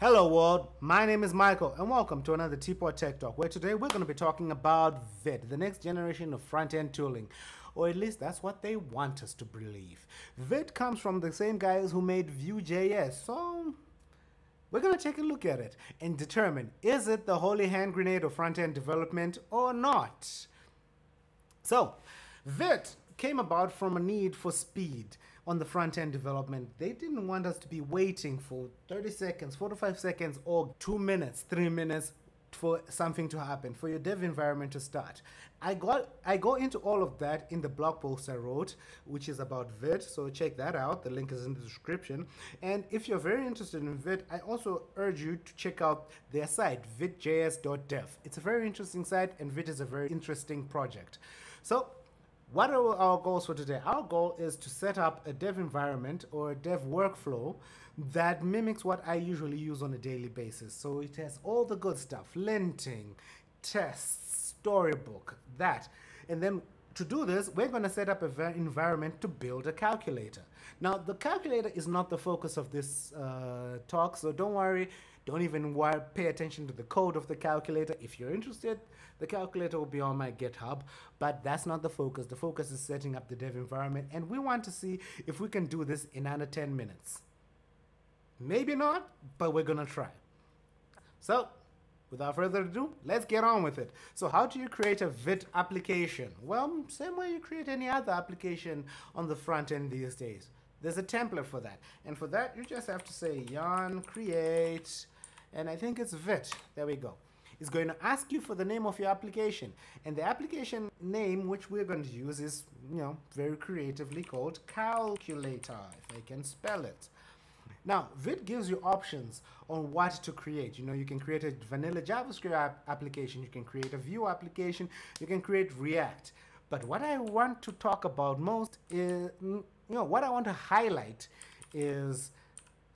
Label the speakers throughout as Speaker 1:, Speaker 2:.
Speaker 1: Hello world, my name is Michael and welcome to another Teapot Tech Talk where today we're going to be talking about Vite, the next generation of front-end tooling. Or at least that's what they want us to believe. Vite comes from the same guys who made Vue.js, so we're going to take a look at it and determine is it the holy hand grenade of front-end development or not? So, Vite came about from a need for speed on the front end development. They didn't want us to be waiting for 30 seconds, 45 seconds, or two minutes, three minutes for something to happen, for your dev environment to start. I got I go into all of that in the blog post I wrote, which is about Vite. So check that out. The link is in the description. And if you're very interested in Vite, I also urge you to check out their site, vitejs.dev. It's a very interesting site, and Vite is a very interesting project. So what are our goals for today? Our goal is to set up a dev environment or a dev workflow that mimics what I usually use on a daily basis. So it has all the good stuff, linting, tests, storybook, that. And then to do this, we're going to set up an environment to build a calculator. Now, the calculator is not the focus of this uh, talk, so don't worry. Don't even pay attention to the code of the calculator. If you're interested, the calculator will be on my GitHub, but that's not the focus. The focus is setting up the dev environment, and we want to see if we can do this in under 10 minutes. Maybe not, but we're going to try. So without further ado, let's get on with it. So how do you create a Vite application? Well, same way you create any other application on the front end these days. There's a template for that. And for that, you just have to say yarn create, and I think it's Vite. There we go. It's going to ask you for the name of your application. And the application name, which we're going to use is, you know, very creatively called calculator, if I can spell it. Now, Vite gives you options on what to create. You know, you can create a vanilla JavaScript app application, you can create a Vue application, you can create React. But what I want to talk about most is, mm, you know, what I want to highlight is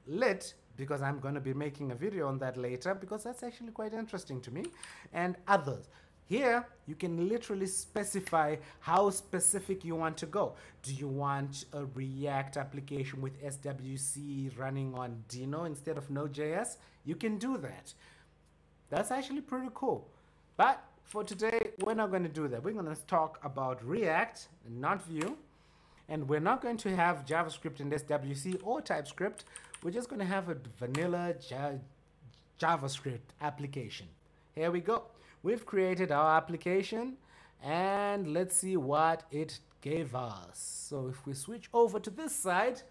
Speaker 1: lit because I'm going to be making a video on that later because that's actually quite interesting to me and others. Here, you can literally specify how specific you want to go. Do you want a React application with SWC running on Deno instead of Node.js? You can do that. That's actually pretty cool. But for today, we're not going to do that. We're going to talk about React, not Vue. And we're not going to have JavaScript and SWC or TypeScript. We're just going to have a vanilla JavaScript application. Here we go. We've created our application and let's see what it gave us. So if we switch over to this side,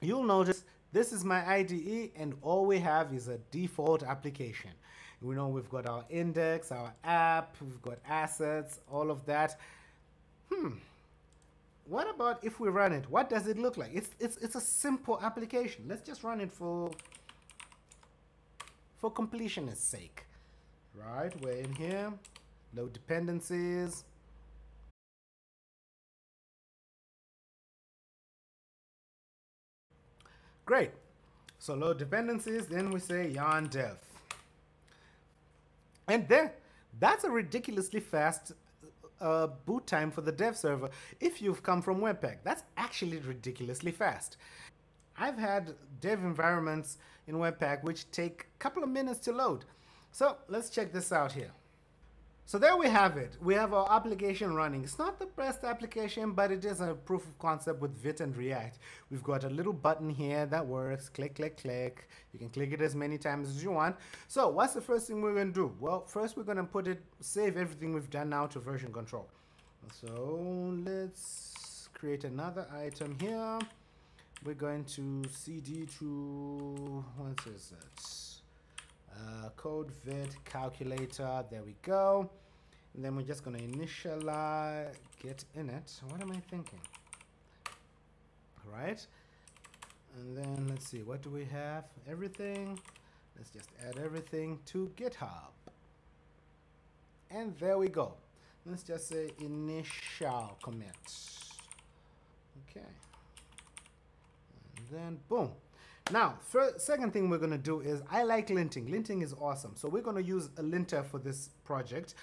Speaker 1: you'll notice this is my IDE and all we have is a default application. We know we've got our index, our app, we've got assets, all of that. Hmm. What about if we run it? What does it look like? It's, it's, it's a simple application. Let's just run it for, for completionist sake right? We're in here, load dependencies. Great. So load dependencies, then we say yarn dev. And there, that's a ridiculously fast uh, boot time for the dev server if you've come from Webpack. That's actually ridiculously fast. I've had dev environments in Webpack which take a couple of minutes to load. So let's check this out here. So there we have it. We have our application running. It's not the best application, but it is a proof of concept with Vite and React. We've got a little button here that works. Click, click, click. You can click it as many times as you want. So what's the first thing we're going to do? Well, first we're going to put it, save everything we've done now to version control. So let's create another item here. We're going to cd to, what is it? Uh, code vid calculator there we go. And then we're just going to initialize get in it. What am I thinking? Right and then let's see what do we have? Everything. Let's just add everything to github. And there we go. Let's just say initial commit. Okay. And then boom now, second thing we're going to do is I like linting. Linting is awesome. So we're going to use a linter for this project.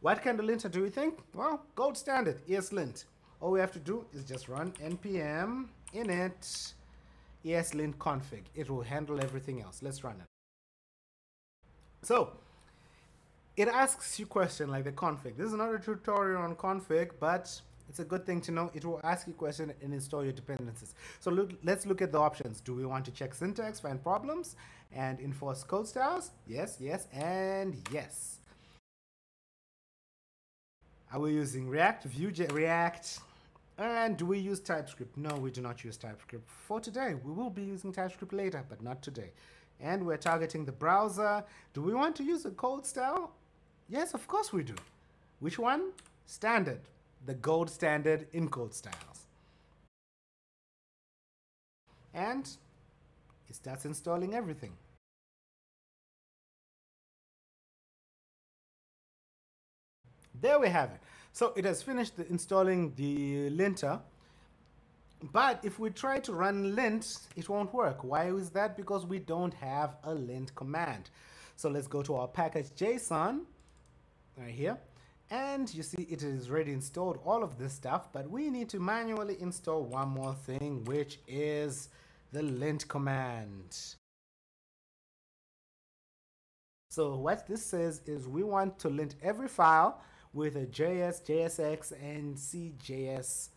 Speaker 1: What kind of linter do we think? Well, gold standard, ESLint. All we have to do is just run npm init eslint config. It will handle everything else. Let's run it. So it asks you question like the config. This is not a tutorial on config, but it's a good thing to know. It will ask you question and install your dependencies. So look, let's look at the options. Do we want to check syntax, find problems, and enforce code styles? Yes, yes, and yes. Are we using React, Vue.js, React? And do we use TypeScript? No, we do not use TypeScript. For today, we will be using TypeScript later, but not today and we're targeting the browser. Do we want to use a code style? Yes, of course we do. Which one? Standard, the gold standard in code styles. And it starts installing everything. There we have it. So it has finished installing the linter but if we try to run lint, it won't work. Why is that? Because we don't have a lint command. So let's go to our package JSON right here. And you see it is already installed all of this stuff, but we need to manually install one more thing, which is the lint command. So what this says is we want to lint every file with a JS, JSX, and CJS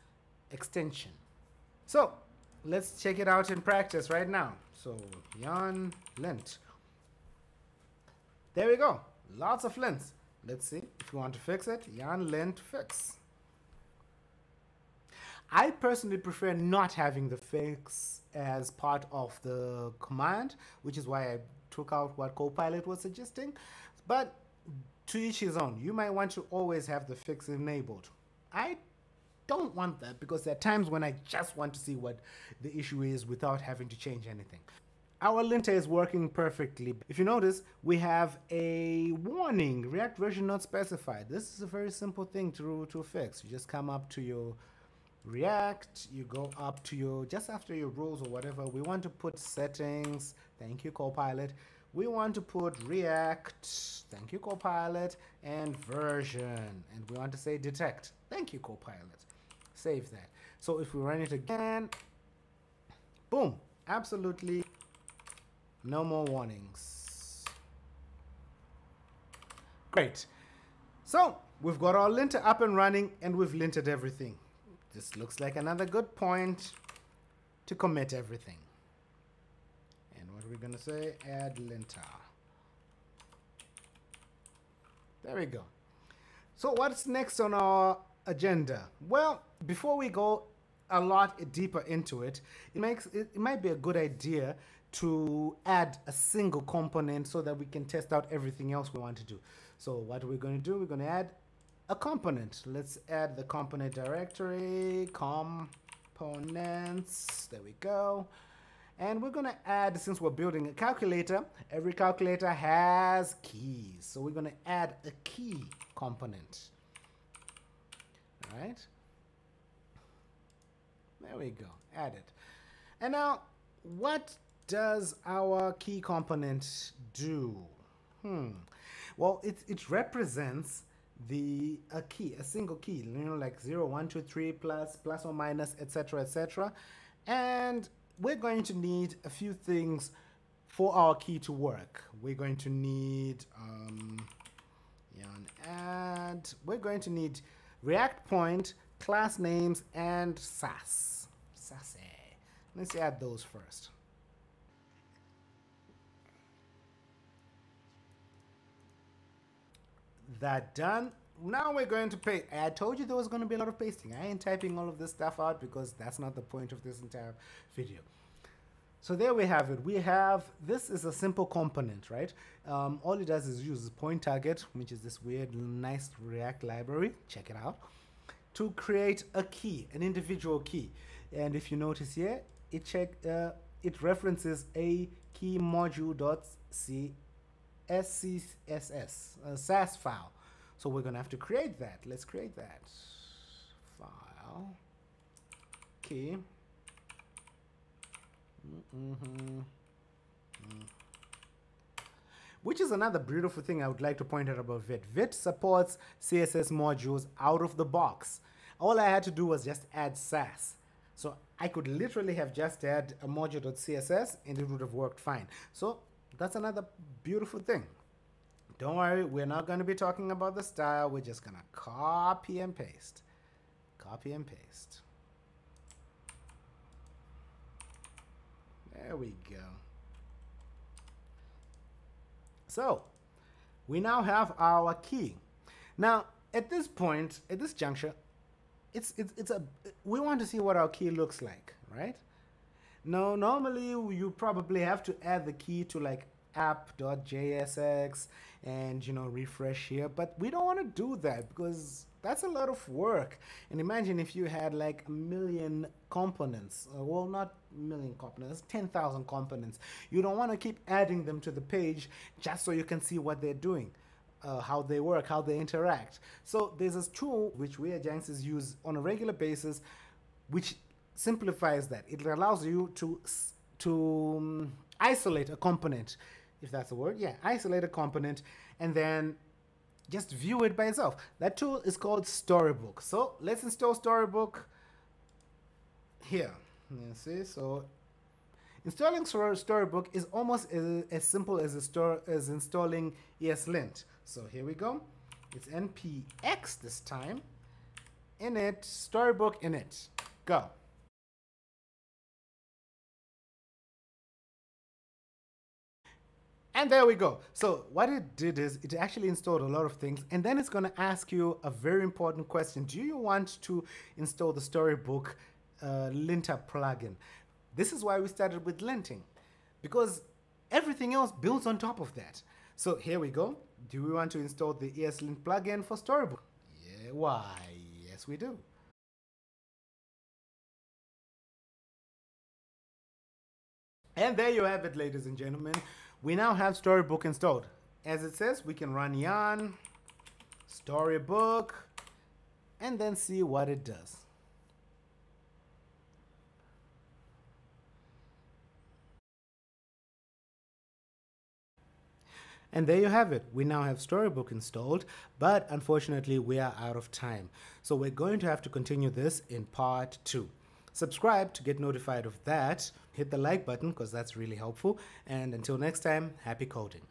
Speaker 1: extension. So let's check it out in practice right now. So yarn lint. There we go. Lots of lints. Let's see if you want to fix it. Yarn lint fix. I personally prefer not having the fix as part of the command, which is why I took out what Copilot was suggesting. But to each his own. You might want to always have the fix enabled. I don't want that because there are times when I just want to see what the issue is without having to change anything. Our linter is working perfectly. If you notice, we have a warning, React version not specified. This is a very simple thing to, to fix. You just come up to your React, you go up to your, just after your rules or whatever, we want to put settings, thank you Copilot. We want to put React, thank you Copilot, and version, and we want to say detect, thank you Copilot save that. So if we run it again, boom, absolutely no more warnings. Great. So we've got our linter up and running and we've linted everything. This looks like another good point to commit everything. And what are we going to say? Add linter. There we go. So what's next on our agenda? Well, before we go a lot deeper into it, it makes it, it might be a good idea to add a single component so that we can test out everything else we want to do. So what we're going to do, we're going to add a component. Let's add the component directory, components, there we go. And we're going to add, since we're building a calculator, every calculator has keys. So we're going to add a key component. All right. There we go, add it. And now, what does our key component do? Hmm. Well, it, it represents the a key, a single key, you know, like 0, 1, 2, 3, plus, plus or minus, etc., etc. And we're going to need a few things for our key to work. We're going to need um, yarn add. We're going to need React point, class names, and Sass. Sassy. Let's add those first. That done. Now we're going to paste. I told you there was going to be a lot of pasting. I ain't typing all of this stuff out because that's not the point of this entire video. So there we have it. We have, this is a simple component, right? Um, all it does is use point target, which is this weird, nice React library. Check it out. To create a key, an individual key. And if you notice here, it check, uh, it references a key module.scss, a Sass file. So we're gonna have to create that. Let's create that. File, key. Mm -hmm. mm. Which is another beautiful thing I would like to point out about Vite. Vite supports CSS modules out of the box. All I had to do was just add Sass. So I could literally have just had a module.css and it would have worked fine. So that's another beautiful thing. Don't worry, we're not going to be talking about the style. We're just going to copy and paste. Copy and paste. There we go. So we now have our key. Now, at this point, at this juncture, it's, it's, it's a, we want to see what our key looks like, right? Now, normally you probably have to add the key to like app.jsx and, you know, refresh here, but we don't want to do that because that's a lot of work. And imagine if you had like a million components, uh, well, not million components, 10,000 components. You don't want to keep adding them to the page just so you can see what they're doing. Uh, how they work, how they interact. So there's this tool which we at djangsters use on a regular basis, which simplifies that. It allows you to to um, isolate a component, if that's a word. Yeah, isolate a component, and then just view it by itself. That tool is called Storybook. So let's install Storybook here. See, so installing Storybook is almost as, as simple as, store, as installing ESLint. So here we go. It's npx this time. Init, Storybook init. Go. And there we go. So what it did is it actually installed a lot of things and then it's going to ask you a very important question. Do you want to install the Storybook uh, linter plugin? This is why we started with linting because everything else builds on top of that. So here we go. Do we want to install the ESLint plugin for Storybook? Yeah, why? Yes, we do. And there you have it, ladies and gentlemen. We now have Storybook installed. As it says, we can run yarn, Storybook, and then see what it does. And there you have it. We now have Storybook installed, but unfortunately we are out of time. So we're going to have to continue this in part two. Subscribe to get notified of that. Hit the like button because that's really helpful. And until next time, happy coding.